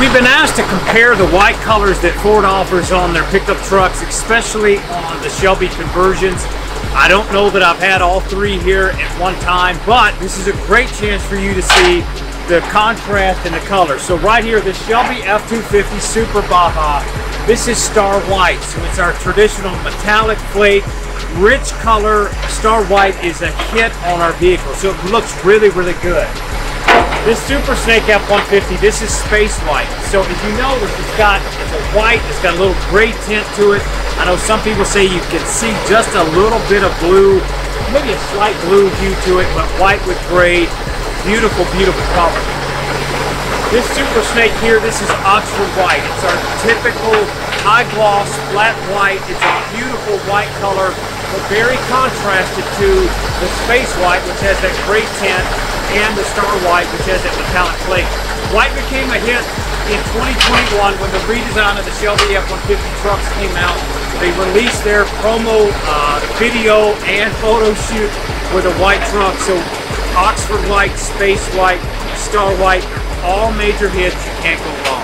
We've been asked to compare the white colors that Ford offers on their pickup trucks, especially on the Shelby conversions. I don't know that I've had all three here at one time, but this is a great chance for you to see the contrast and the color. So right here, the Shelby F-250 Super Baja, this is Star White. So it's our traditional metallic flake, rich color. Star White is a hit on our vehicle. So it looks really, really good. This Super Snake F-150, this is space white. So if you notice, it's got it's a white, it's got a little gray tint to it. I know some people say you can see just a little bit of blue, maybe a slight blue hue to it, but white with gray. Beautiful, beautiful color. This Super Snake here, this is Oxford White. It's our typical high gloss, flat white. It's a beautiful white color, but very contrasted to the Space White, which has that gray tint and the Star White, which has that metallic flake. White became a hit in 2021 when the redesign of the Shelby F-150 trucks came out. They released their promo uh, video and photo shoot with a white truck. So Oxford White, Space White, Star White, all major hits. You can't go wrong.